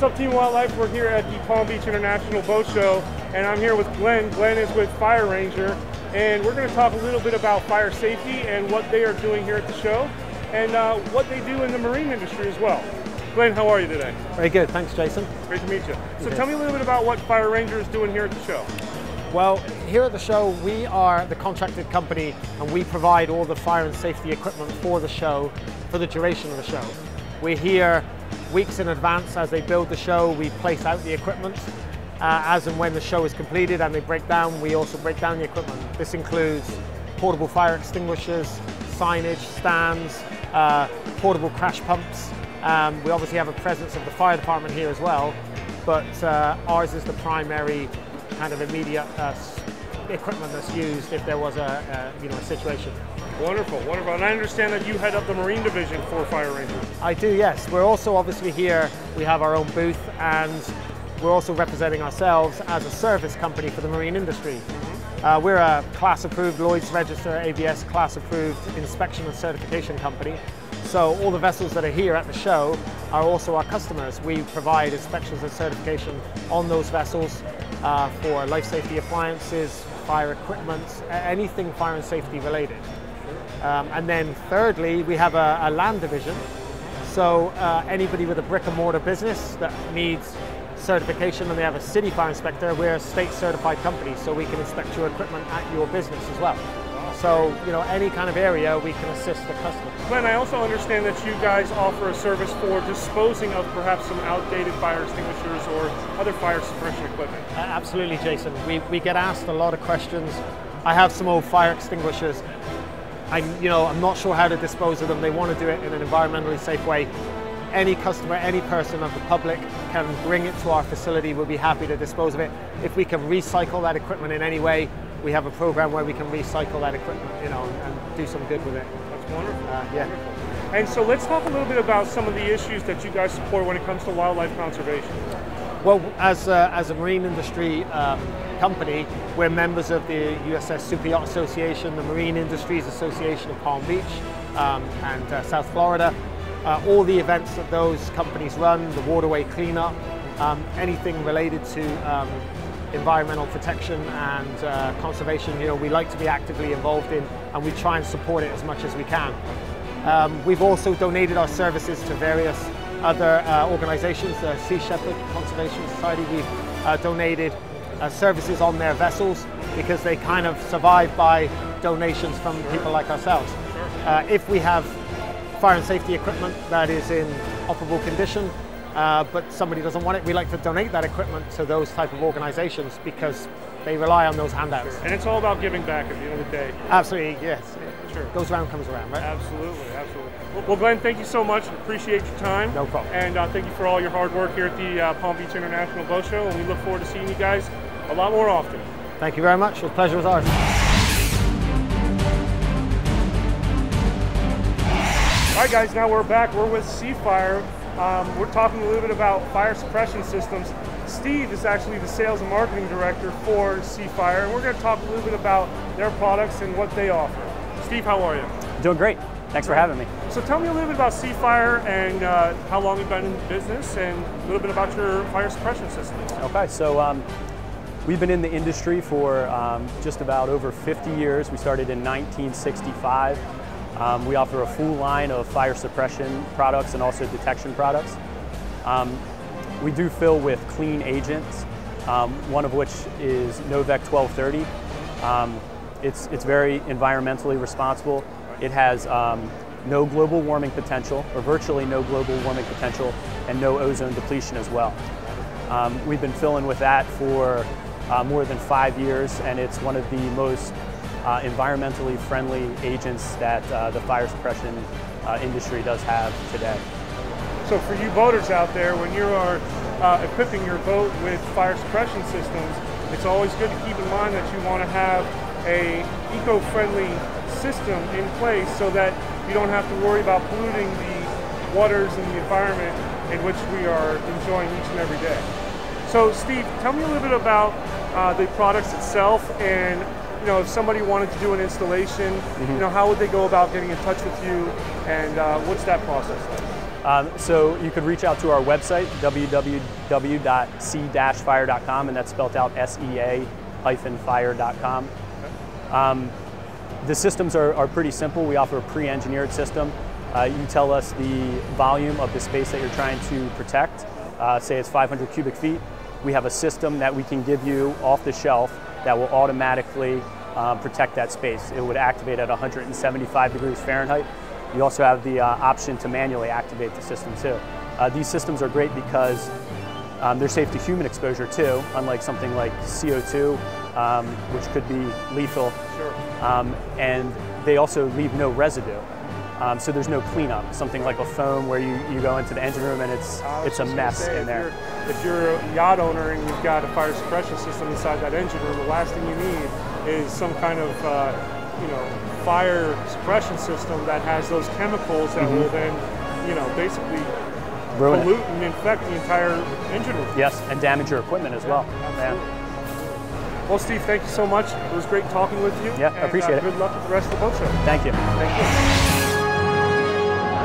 what's up Team WyldLyfe? We're here at the Palm Beach International Boat Show and I'm here with Glenn. Glenn is with Fire Ranger and we're going to talk a little bit about fire safety and what they are doing here at the show and uh, what they do in the marine industry as well. Glenn, how are you today? Very good, thanks Jason. Great to meet you. So tell me a little bit about what Fire Ranger is doing here at the show. Well, here at the show, we are the contracted company and we provide all the fire and safety equipment for the show for the duration of the show. We're here weeks in advance as they build the show, we place out the equipment. Uh, as and when the show is completed and they break down, we also break down the equipment. This includes portable fire extinguishers, signage, stands, uh, portable crash pumps. Um, we obviously have a presence of the fire department here as well, but uh, ours is the primary kind of immediate uh, equipment that's used if there was a, a, you know a situation. Wonderful, wonderful. And I understand that you head up the Marine Division for Fire Rangers. I do, yes. We're also obviously here, we have our own booth and we're also representing ourselves as a service company for the marine industry. Mm-hmm. Uh, we're a class approved Lloyd's Register ABS class approved inspection and certification company. So all the vessels that are here at the show are also our customers. We provide inspections and certification on those vessels uh, for life safety appliances, fire equipment, anything fire and safety related. Um, and then thirdly, we have a, a land division. So uh, anybody with a brick and mortar business that needs certification and they have a city fire inspector, we're a state certified company, so we can inspect your equipment at your business as well. So, you know, any kind of area we can assist the customer. Glenn, I also understand that you guys offer a service for disposing of perhaps some outdated fire extinguishers or other fire suppression equipment. Uh, absolutely, Jason. We, we get asked a lot of questions. I have some old fire extinguishers I'm, you know, I'm not sure how to dispose of them. They want to do it in an environmentally safe way. Any customer, any person of the public can bring it to our facility. We'll be happy to dispose of it. If we can recycle that equipment in any way, we have a program where we can recycle that equipment, you know, and do some good with it. That's wonderful. Uh, yeah. Wonderful. And so let's talk a little bit about some of the issues that you guys support when it comes to wildlife conservation. Well, as a, as a marine industry um, company, we're members of the US Super Yacht Association, the Marine Industries Association of Palm Beach um, and uh, South Florida. Uh, all the events that those companies run, the waterway cleanup, um, anything related to um, environmental protection and uh, conservation, you know, we like to be actively involved in and we try and support it as much as we can. Um, we've also donated our services to various other uh, organizations, the Sea Shepherd Conservation Society, we've uh, donated uh, services on their vessels because they kind of survive by donations from people like ourselves. Uh, if we have fire and safety equipment that is in operable condition, uh, but somebody doesn't want it, we like to donate that equipment to those type of organizations because they rely on those handouts. Sure. And it's all about giving back at the end of the day. Absolutely, yes. Sure. Goes around, comes around, right? Absolutely, absolutely. Well, Glenn, thank you so much. Appreciate your time. No problem. And uh, thank you for all your hard work here at the uh, Palm Beach International Boat Show. And we look forward to seeing you guys a lot more often. Thank you very much. The pleasure was ours. All right, guys, now we're back. We're with Seafire. Um, we're talking a little bit about fire suppression systems. Steve is actually the sales and marketing director for Seafire, and we're going to talk a little bit about their products and what they offer. Steve, how are you? Doing great. Thanks for having me. So tell me a little bit about Seafire and uh, how long you've been in business and a little bit about your fire suppression systems. Okay, so um, we've been in the industry for um, just about over 50 years. We started in 1965. Um, we offer a full line of fire suppression products and also detection products. Um, we do fill with clean agents, um, one of which is Novec 1230. Um, it's, it's very environmentally responsible. It has um, no global warming potential, or virtually no global warming potential, and no ozone depletion as well. Um, we've been filling with that for uh, more than five years, and it's one of the most uh, environmentally friendly agents that uh, the fire suppression uh, industry does have today. So for you boaters out there, when you are uh, equipping your boat with fire suppression systems, it's always good to keep in mind that you want to have a eco-friendly system in place so that you don't have to worry about polluting the waters and the environment in which we are enjoying each and every day. So Steve, tell me a little bit about uh, the products itself and you know, if somebody wanted to do an installation, Mm-hmm. you know, how would they go about getting in touch with you, and uh, what's that process? Um, so you could reach out to our website, www.sea-fire.com, and that's spelled out S-E-A-fire.com. Um, the systems are, are pretty simple. We offer a pre-engineered system. Uh, you tell us the volume of the space that you're trying to protect. Uh, say it's 500 cubic feet. We have a system that we can give you off the shelf that will automatically um, protect that space. It would activate at 175 degrees Fahrenheit. You also have the uh, option to manually activate the system too. Uh, these systems are great because um, they're safe to human exposure too, unlike something like CO2, um, which could be lethal. Sure. Um, and they also leave no residue. Um, so there's no cleanup. Something like a foam where you, you go into the engine room and it's it's a mess say, in if there. You're, if you're a yacht owner and you've got a fire suppression system inside that engine room, the last thing you need is some kind of uh, you know fire suppression system that has those chemicals that will then you know basically Mm-hmm. Ruin it. pollute and infect the entire engine room. Yes, and damage your equipment as well. Absolutely. Well, Steve, thank you so much. It was great talking with you. Yeah, I and, appreciate uh, it. Good luck with the rest of the boat show. Thank you. Thank you.